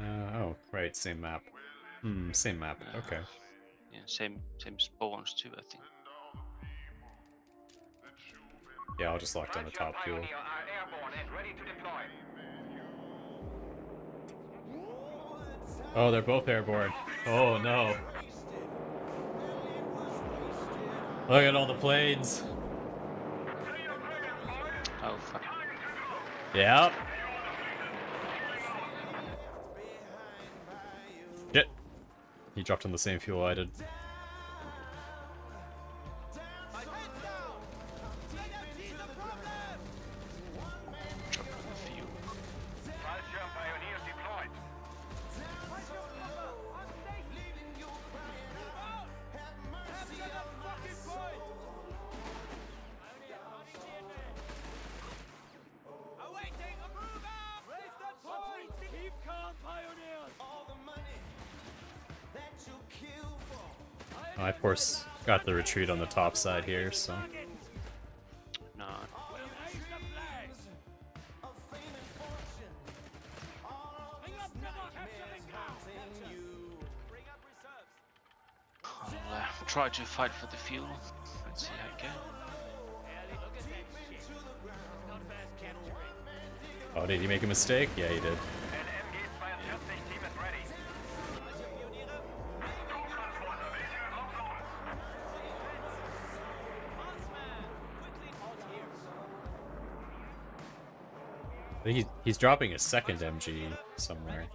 Uh, oh, right, same map. Hmm, same map. Okay. Yeah, same same spawns too, I think. Yeah, I'll just lock down the top field. Oh, they're both airborne. Oh no. Look at all the planes. Oh fuck. Yep. Shit. He dropped on the same fuel I did. For. I of course got the retreat on the top side here, so No. Raise the flags! Of fame and fortune. Bring up double capturing cow! Bring up reserves. I'll uh, try to fight for the fuel. Let's see how it goes. Look at that shit. Not fast capturing. Oh, did he make a mistake? Yeah, he did. He's, dropping a second MG somewhere.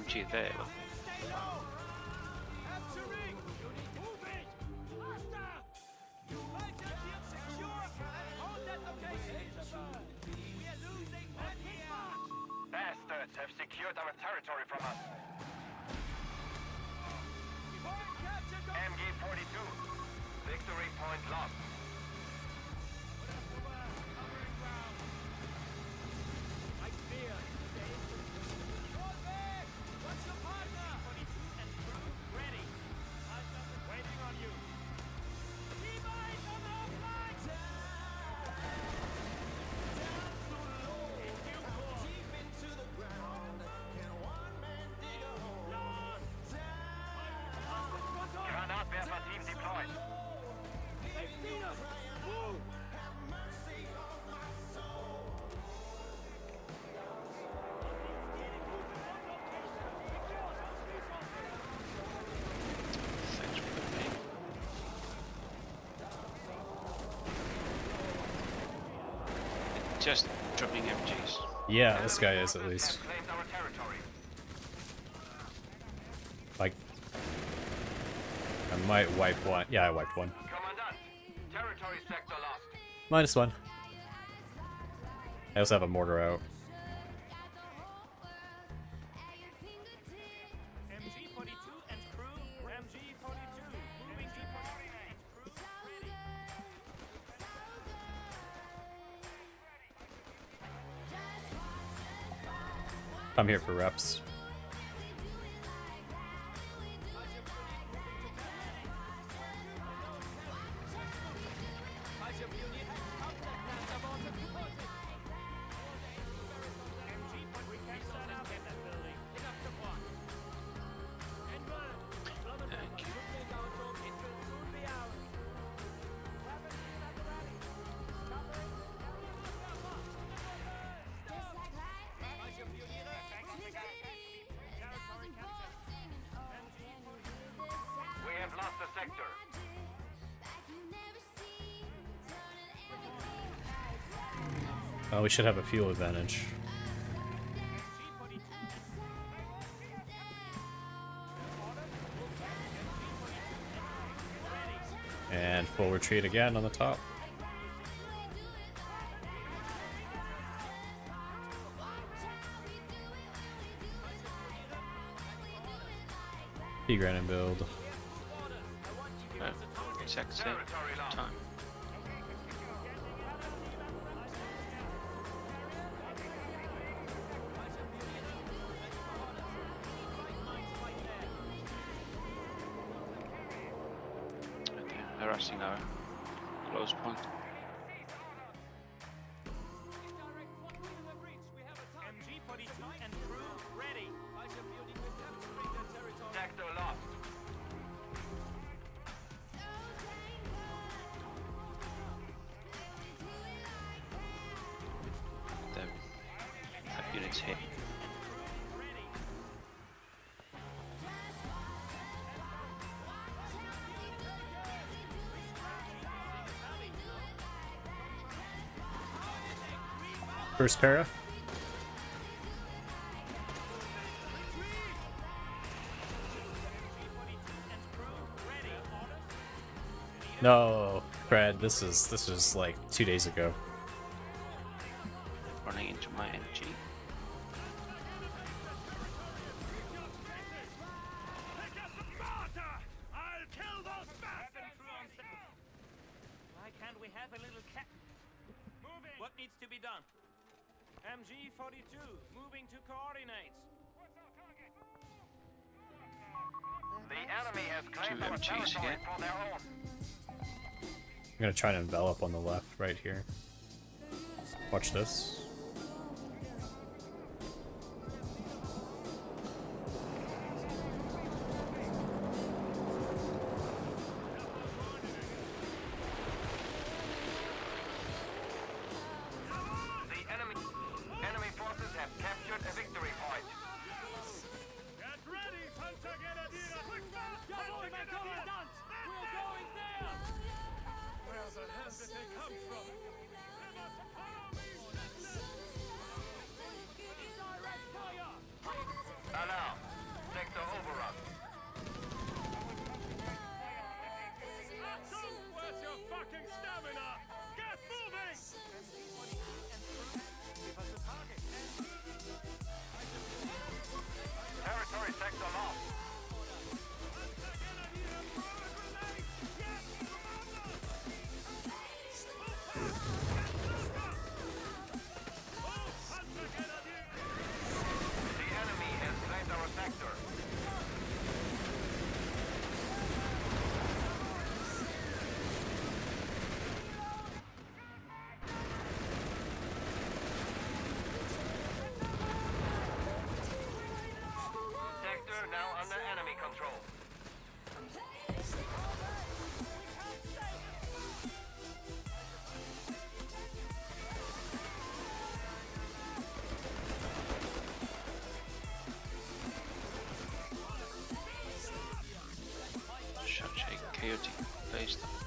Dropped an MG there. Just dropping MGs. Yeah, this guy is at least. Claimed our territory. Like, I might wipe one. Yeah, I wiped one. Commandant, territory sector lost. Minus one. I also have a mortar out. I'm here for reps. Oh, we should have a fuel advantage. And full retreat again on the top. P-Granite build. Oh, First para. No, Brad. This is this is like two days ago. I'm gonna try to envelop on the left, right here. Watch this. Where the did they come from? Direct fire! Alarm. Sector overrun. Where's your fucking stamina? Such a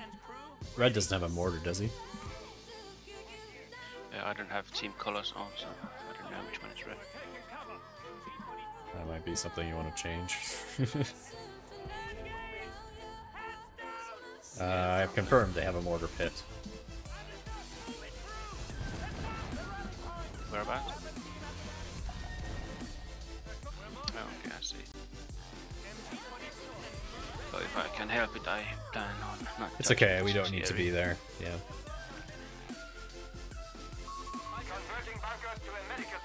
and crew. Red doesn't have a mortar, does he? Yeah, I don't have team colors on, so I don't know which one is red. That might be something you want to change. uh, I've confirmed they have a mortar pit. It's okay, we don't need to be there. Yeah. Converting a medical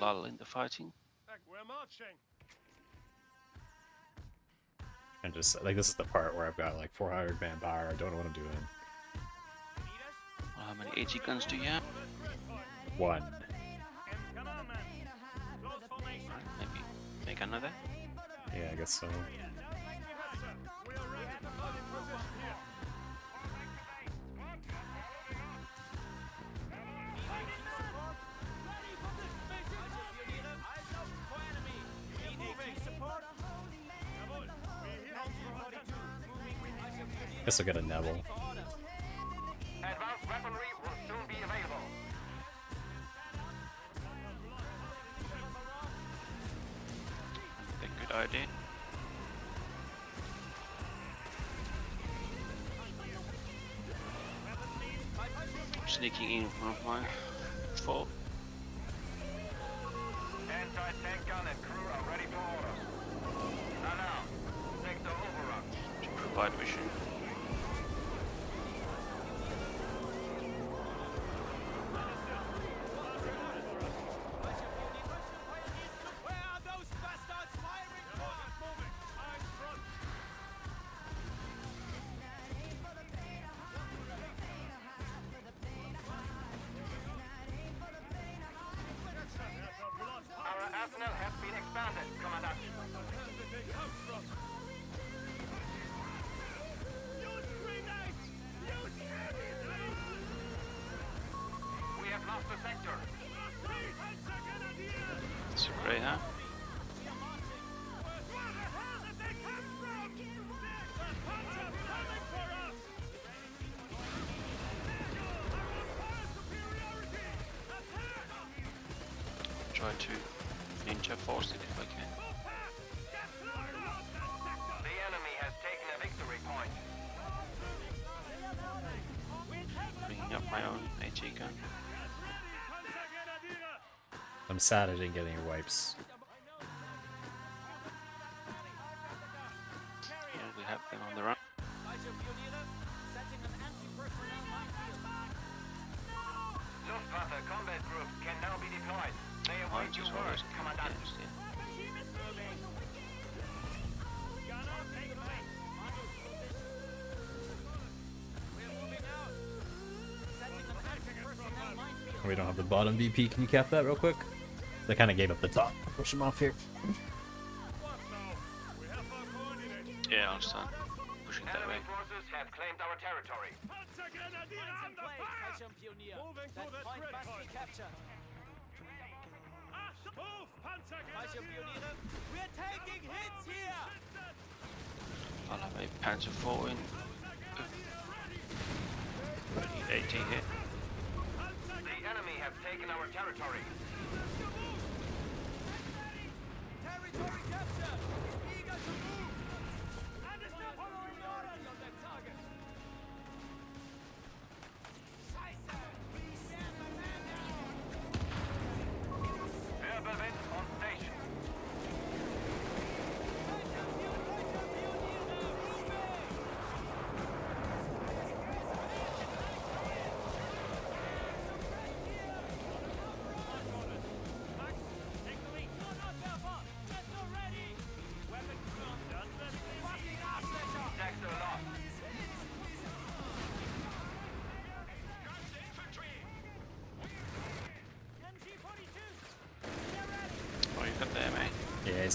lull in the fighting. We're marching. And just like this is the part where I've got like 400 manpower. I don't know what I'm doing. Well, how many AT guns do you have? One. Make another? Yeah, I guess so. Thank you, sir. We are ready to hold in position here. Guess I'll get a Neville. Good. Sneaking in one of my four. Anti-tank gun and crew are ready for orders. Now now, overrun. to provide mission. Try to ninja force it if I can. The enemy has taken a victory point. Bringing up my own AT gun. I'm sad I didn't get any wipes. Bottom VP. Can you cap that real quick? They kind of gave up the top. Push him off here. Yeah, I understand. Uh, pushing that way. Enemy forces have claimed our territory. Moving to the threat point. Move, Panzergrenadier! We're taking hits here! I'll have a Panzer 4 in. I 80 hit. Taken our territory. Territory capture! Eager to move!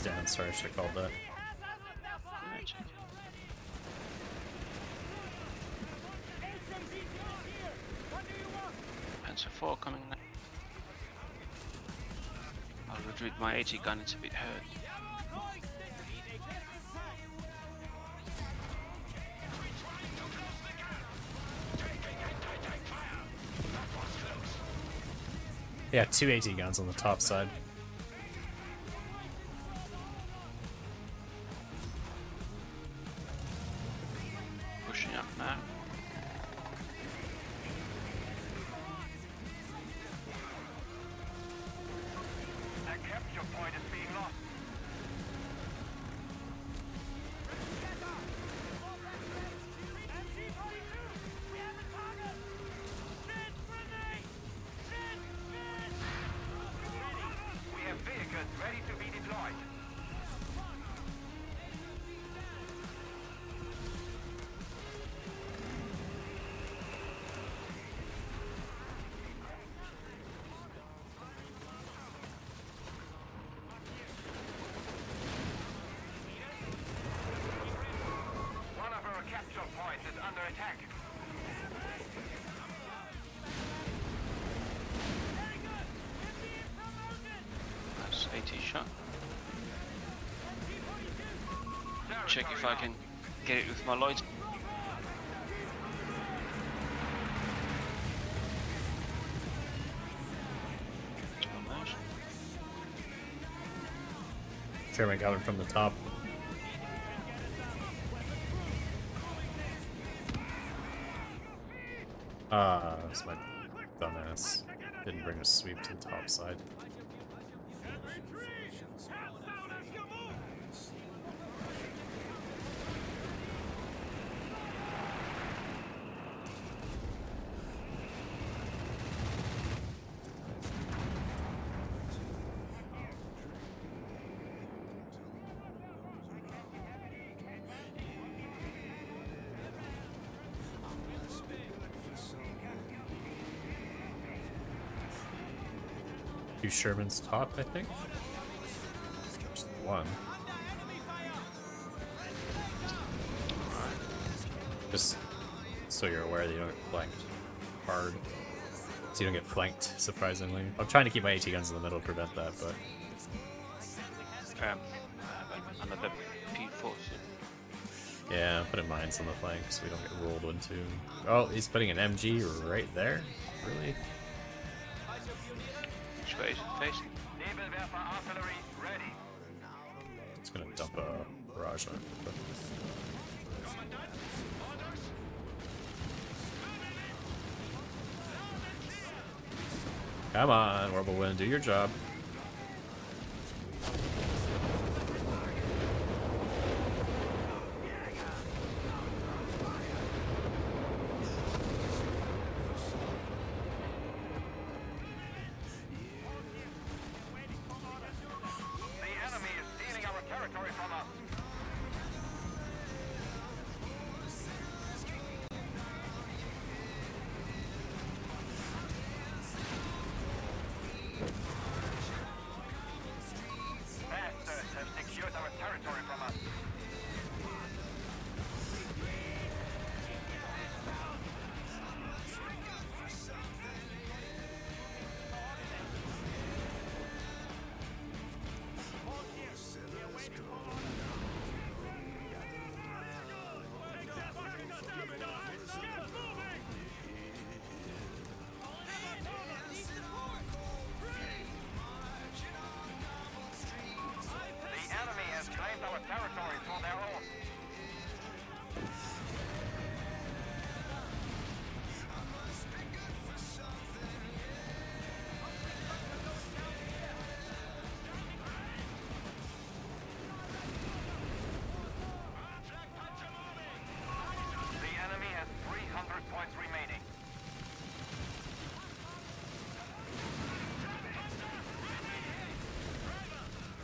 Mate. Down. Sorry, I should have called that. Panzer 4 coming now. I'll retreat my AT gun, it's a bit hurt. Yeah, two AT guns on the top side. Check if I can get it with my lights. Almost. Sherman coming from the top. Ah, that's my dumbass. Didn't bring a sweep to the top side. Sherman's top, I think. Just one. Just so you're aware that you don't get flanked hard. So you don't get flanked, surprisingly. I'm trying to keep my AT guns in the middle to prevent that, but Um, another P4. yeah, putting mines on the flank so we don't get rolled into. Oh, he's putting an MG right there? Really? Facing? It's gonna dump a barrage on it. Come on, Whirlwind, do your job.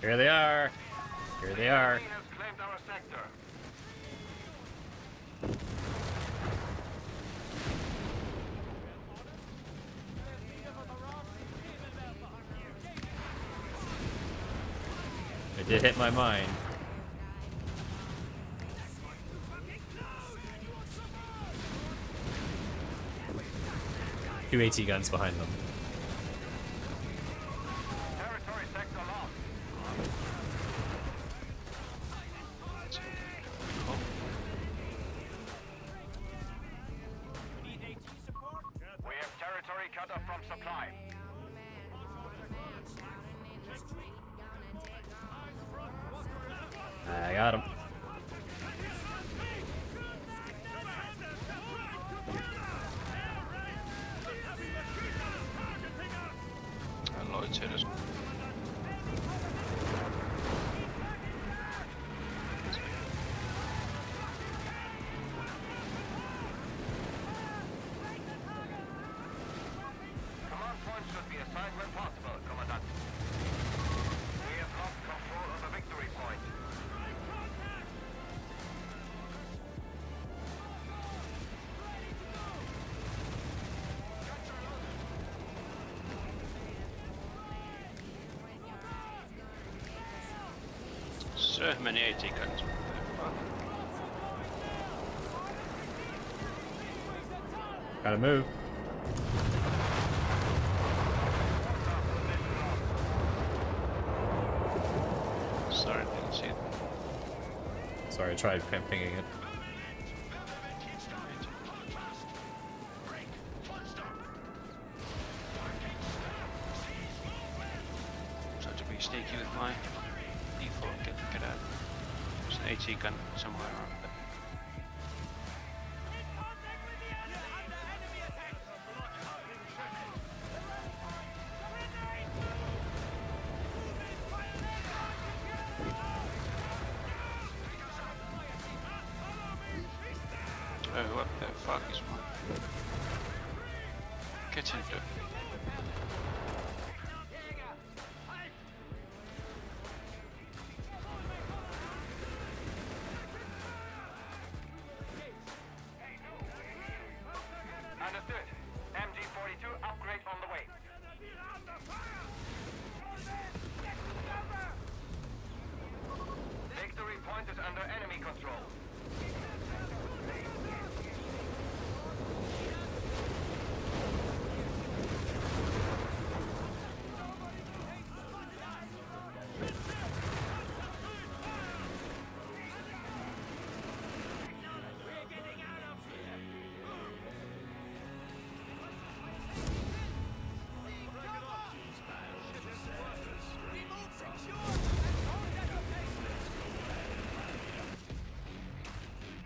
Here they are. Here they are. It did hit my mind. Two AT guns behind them. So many guns. Gotta move. Sorry, I didn't see it. Sorry, I tried pimping it.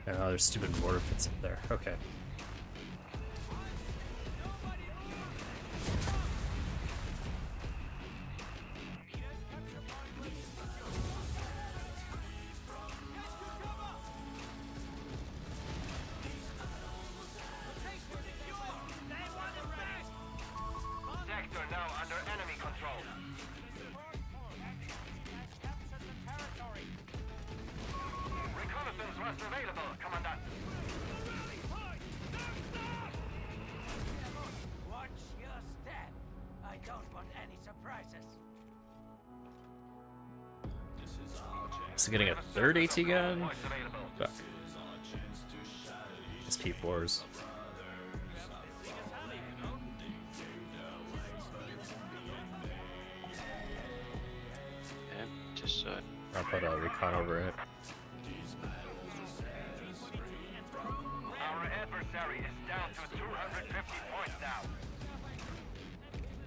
Oh, there's stupid mortar pits up there. Okay. Third AT gun? Fuck. It's P4s. Yeah, just uh, I'll put a recon over it. Our adversary is down to 250 points now.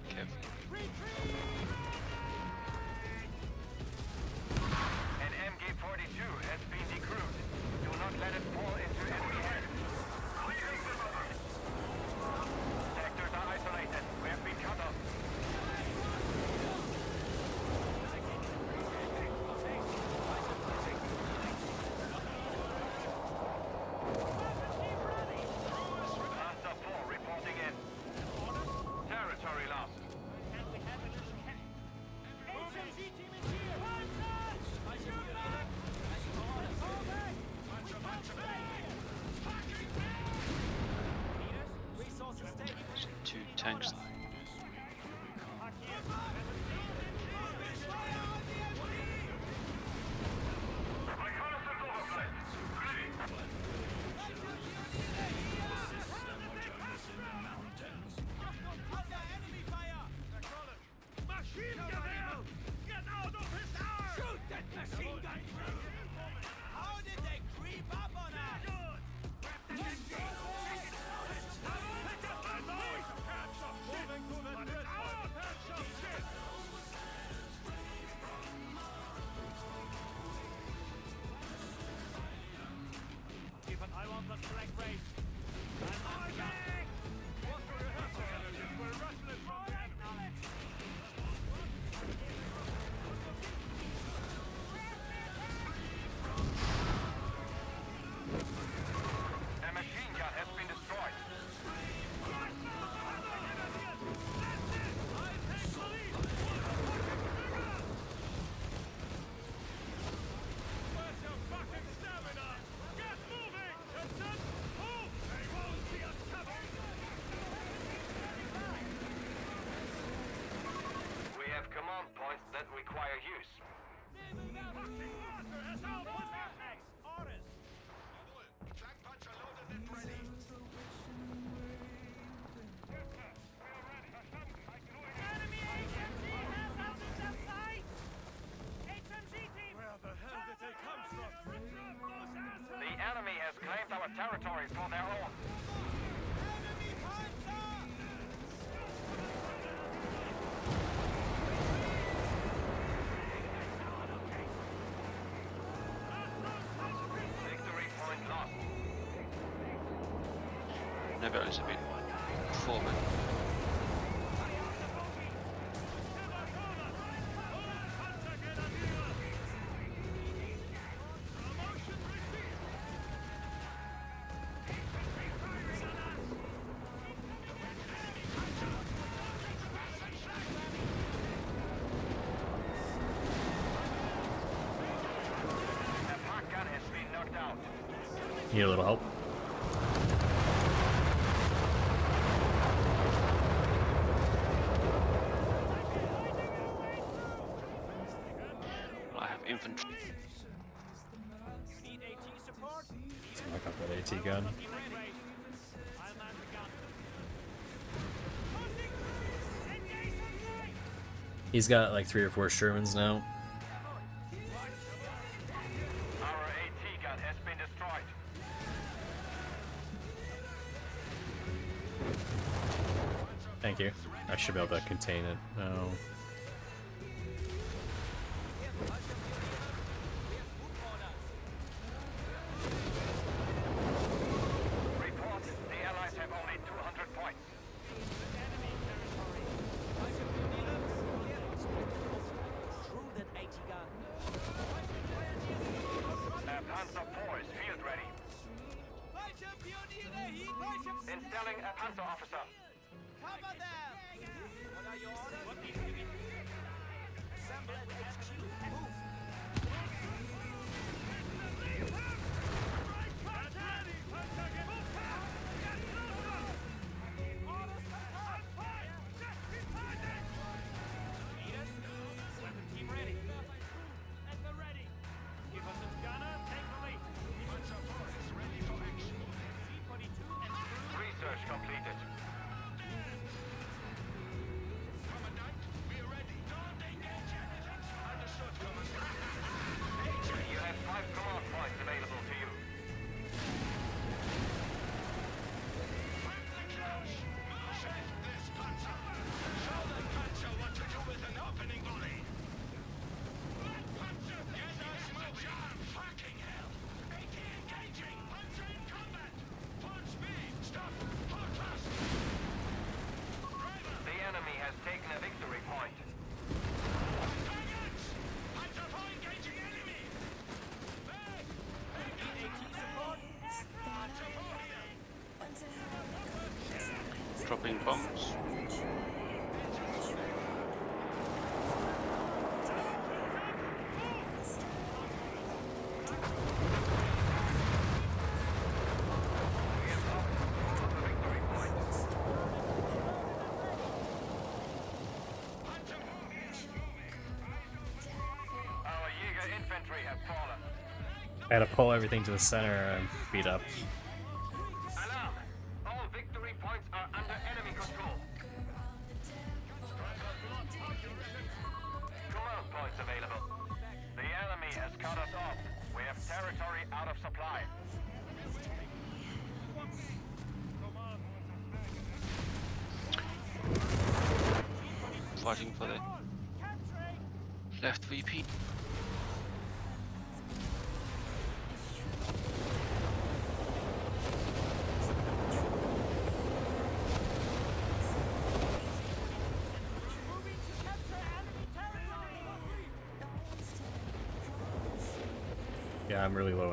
careful. MG42 has been decrewed. Do not let it fall into I've a bit. four minutes. Pick up that AT gun. He's got like three or four Shermans now. Thank you. I should be able to contain it. Oh. dropping bombs. I had to pull everything to the center and beat up.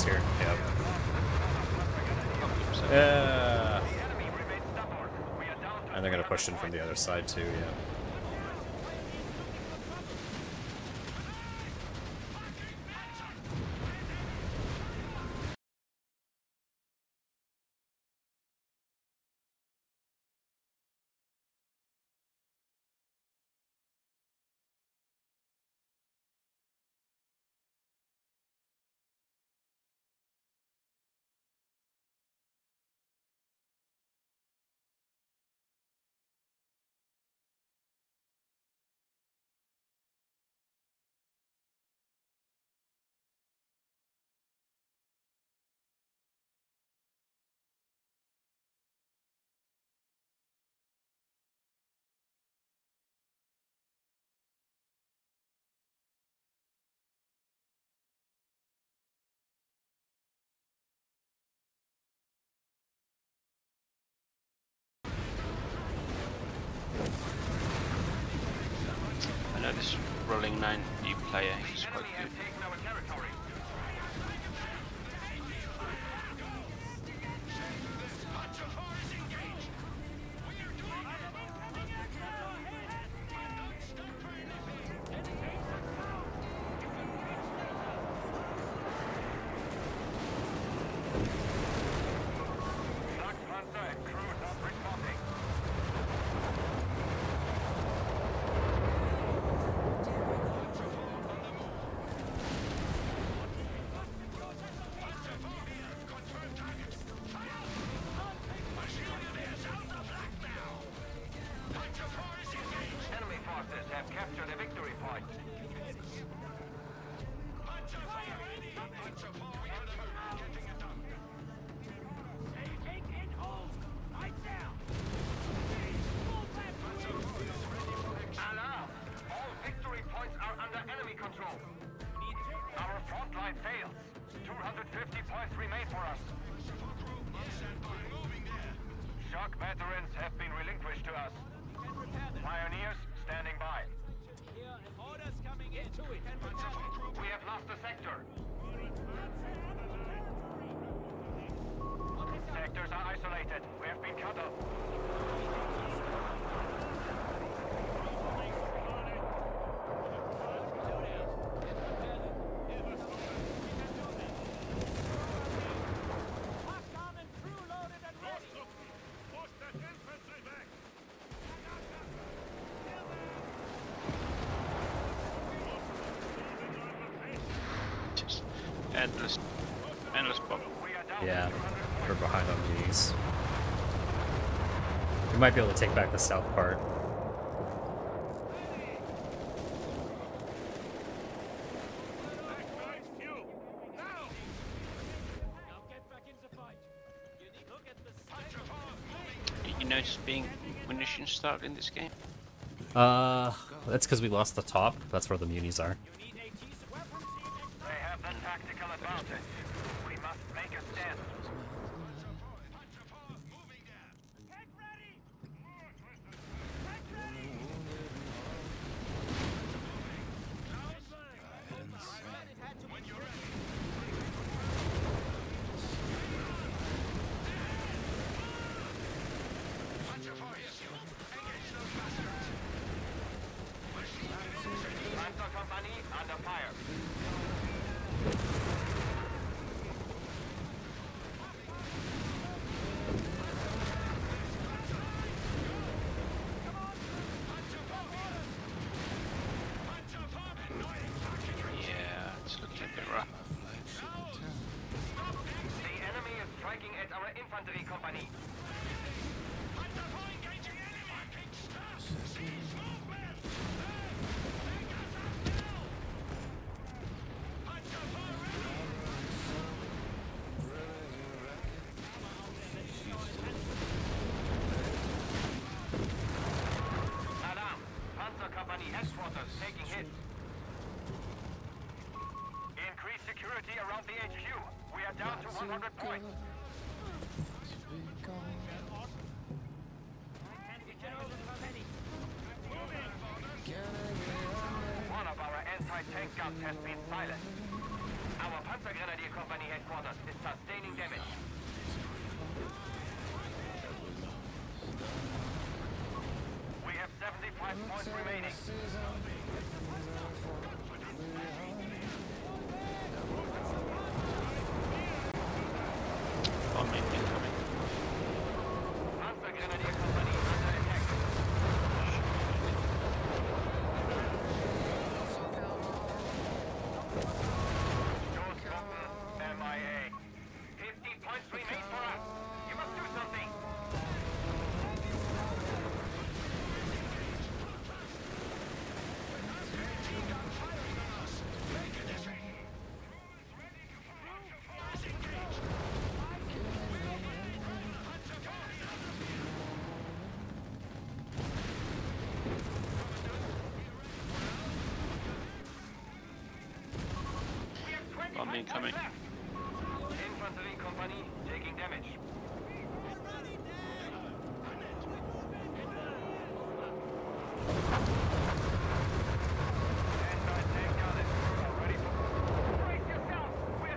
here. Yep. Yeah. And they're gonna push in from the other side too, yeah. You play. player endless, endless bubble. Yeah, we're behind on these. We might be able to take back the south part. Did you notice being munitions started in this game? Uh, that's because we lost the top. That's where the munis are. One of our anti-tank guns has been silenced. Our Panzergrenadier Company headquarters is sustaining damage. We have 75 points remaining.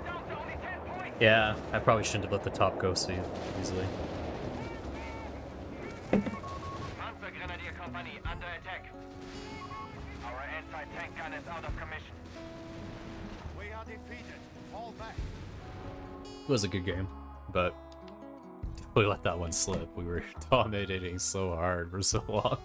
Down to only 10 points! Yeah, I probably shouldn't have let the top go so easily. Panzergrenadier Company under attack. Our anti-tank gun is out of commission. It was a good game, but we let that one slip. We were dominating so hard for so long.